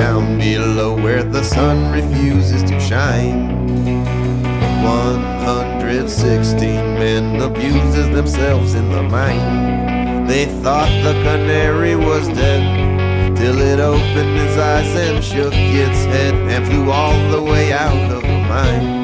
down below where the sun refuses to shine. 116 men abuses themselves in the mine. They thought the canary was dead till it opened its eyes and shook its head and flew all the way out of the mine.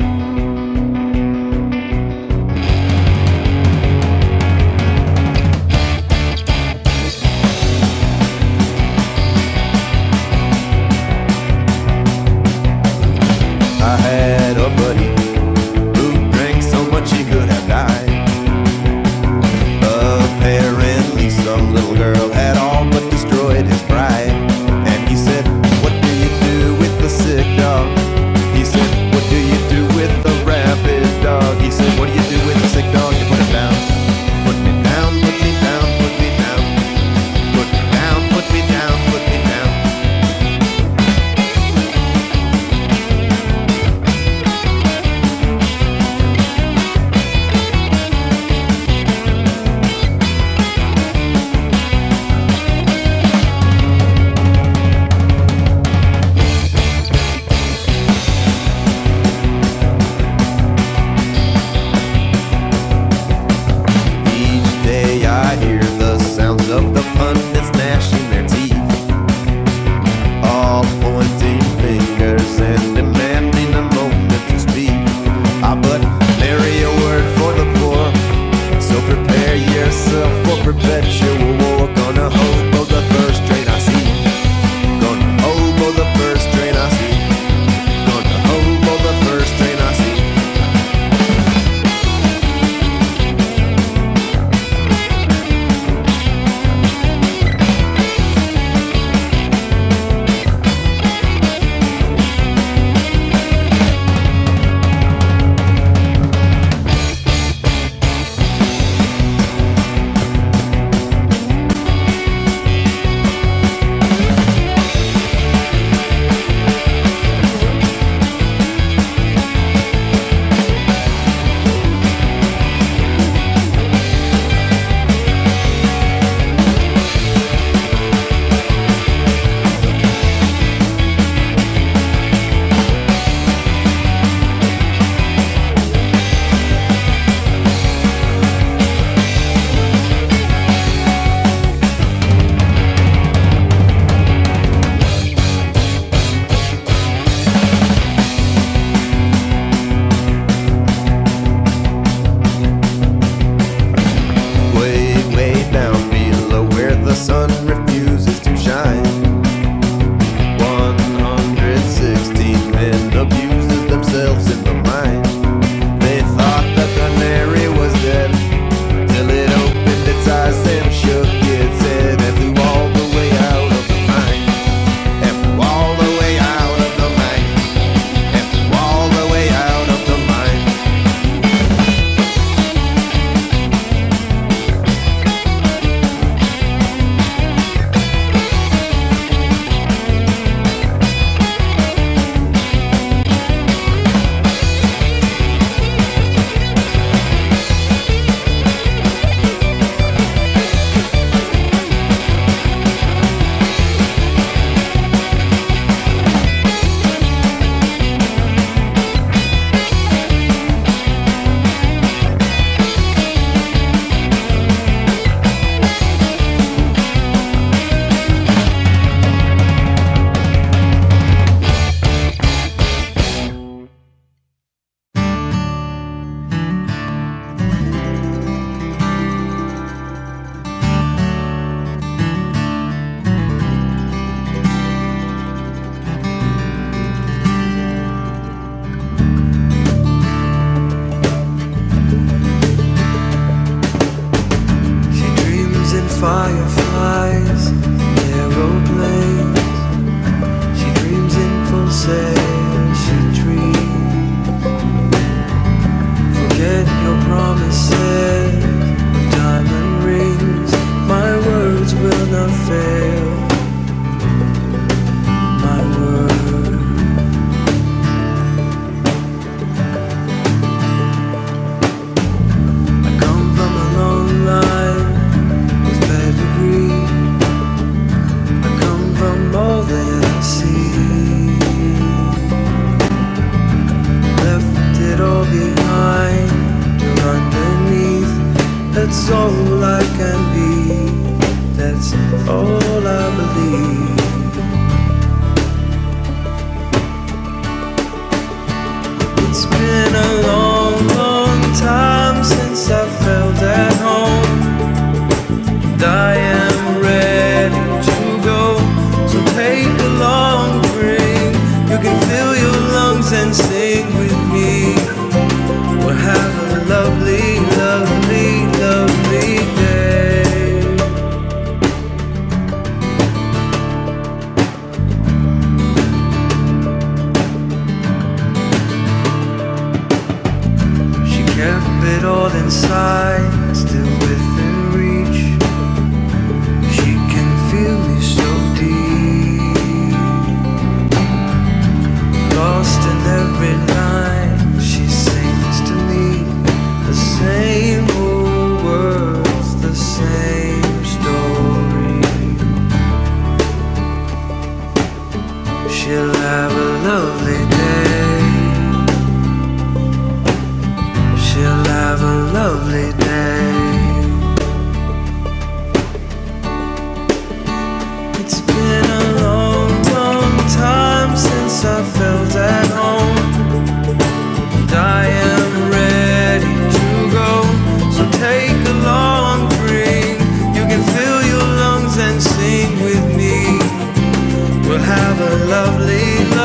it all inside.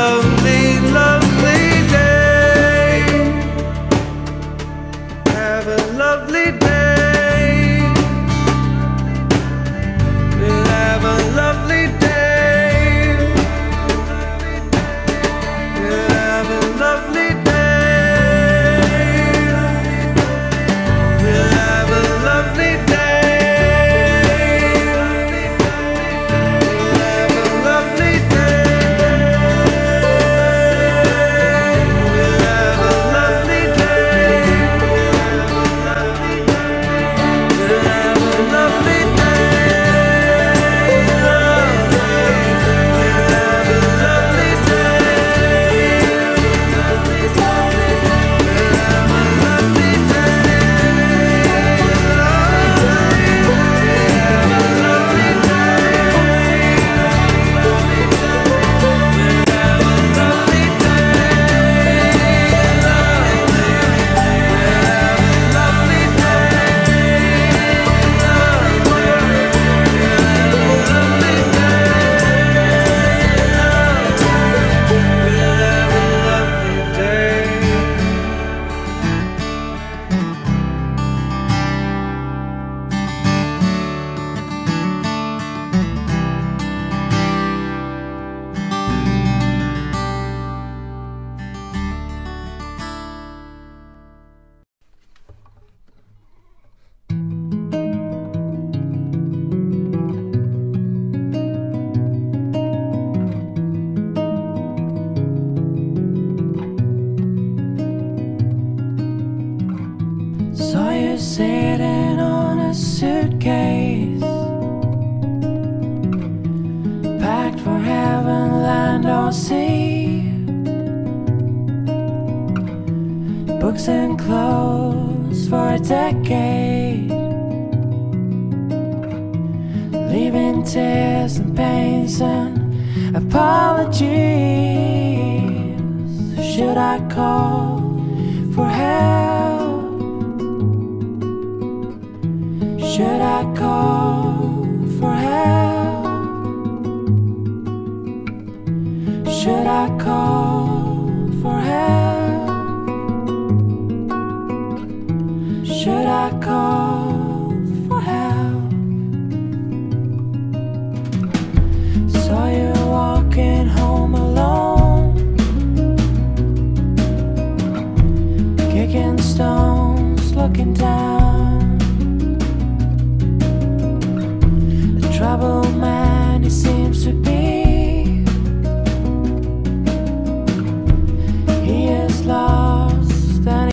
love. Saw you sitting on a suitcase. Packed for heaven, land or sea. Books and clothes for a decade. Leaving tears and pains and apologies. Should I call for help? Should I call for help? Should I call for help? Should I call for help? Saw you walking home alone, kicking stones, looking down.